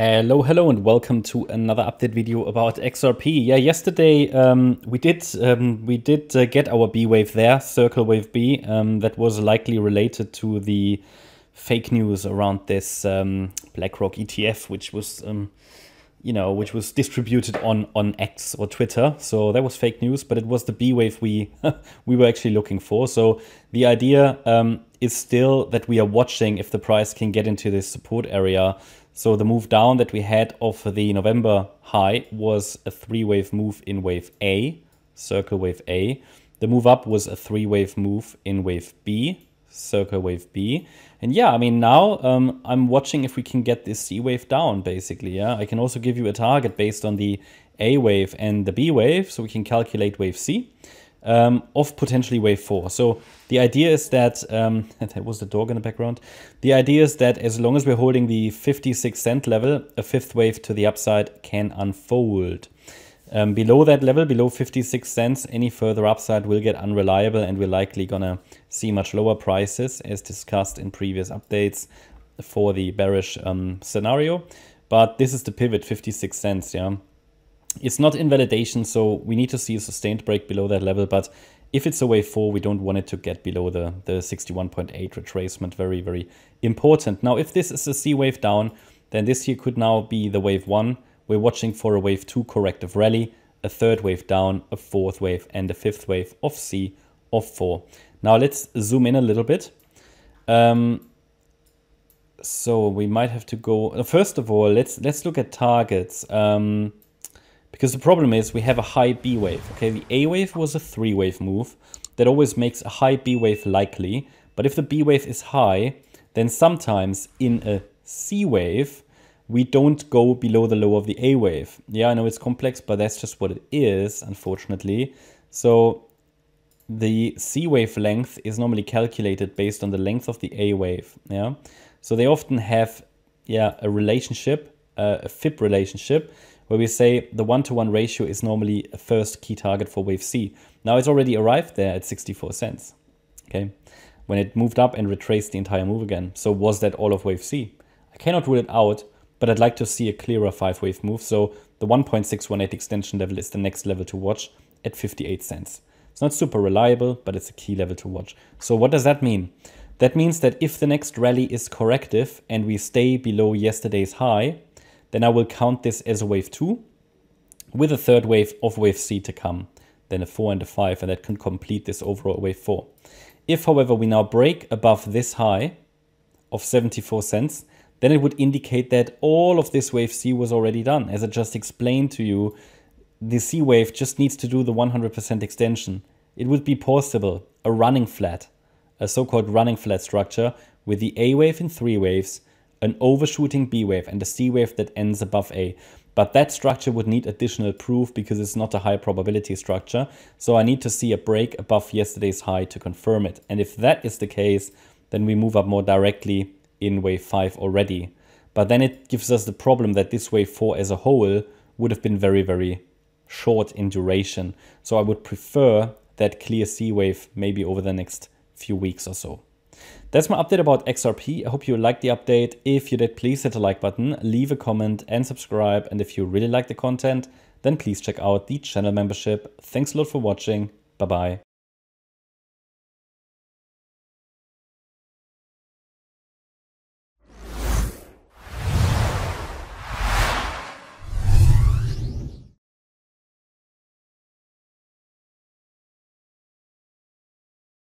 Hello, hello, and welcome to another update video about XRP. Yeah, yesterday um, we did um, we did uh, get our B wave there, Circle Wave B. Um, that was likely related to the fake news around this um, BlackRock ETF, which was um, you know which was distributed on on X or Twitter. So that was fake news, but it was the B wave we we were actually looking for. So the idea um, is still that we are watching if the price can get into this support area so the move down that we had of the November high was a three wave move in wave A, circle wave A. The move up was a three wave move in wave B, circle wave B. And yeah, I mean, now um, I'm watching if we can get this C wave down, basically. Yeah, I can also give you a target based on the A wave and the B wave, so we can calculate wave C um, of potentially wave four. So the idea is that, um, that was the dog in the background. The idea is that as long as we're holding the 56 cent level, a fifth wave to the upside can unfold. Um, below that level, below 56 cents, any further upside will get unreliable and we're likely gonna see much lower prices as discussed in previous updates for the bearish um, scenario. But this is the pivot, 56 cents, yeah. It's not invalidation, so we need to see a sustained break below that level, but if it's a wave 4, we don't want it to get below the, the 61.8 retracement. Very, very important. Now, if this is a C wave down, then this here could now be the wave 1. We're watching for a wave 2 corrective rally, a third wave down, a fourth wave, and a fifth wave of C of 4. Now, let's zoom in a little bit. Um, so we might have to go... First of all, let's let's look at targets. Um, because the problem is we have a high B wave. Okay, the A wave was a three wave move. That always makes a high B wave likely. But if the B wave is high, then sometimes in a C wave, we don't go below the low of the A wave. Yeah, I know it's complex, but that's just what it is, unfortunately. So the C wave length is normally calculated based on the length of the A wave. Yeah, so they often have yeah a relationship, uh, a fib relationship, where we say the one-to-one -one ratio is normally a first key target for wave C. Now it's already arrived there at 64 cents, okay? When it moved up and retraced the entire move again. So was that all of wave C? I cannot rule it out, but I'd like to see a clearer five wave move. So the 1.618 extension level is the next level to watch at 58 cents. It's not super reliable, but it's a key level to watch. So what does that mean? That means that if the next rally is corrective and we stay below yesterday's high, then I will count this as a wave 2 with a third wave of wave C to come, then a 4 and a 5, and that can complete this overall wave 4. If, however, we now break above this high of 74 cents, then it would indicate that all of this wave C was already done. As I just explained to you, the C wave just needs to do the 100% extension. It would be possible, a running flat, a so-called running flat structure with the A wave in three waves, an overshooting B wave and a C wave that ends above A. But that structure would need additional proof because it's not a high probability structure. So I need to see a break above yesterday's high to confirm it. And if that is the case, then we move up more directly in wave 5 already. But then it gives us the problem that this wave 4 as a whole would have been very, very short in duration. So I would prefer that clear C wave maybe over the next few weeks or so. That's my update about XRP. I hope you liked the update. If you did, please hit the like button, leave a comment and subscribe. And if you really like the content, then please check out the channel membership. Thanks a lot for watching. Bye-bye.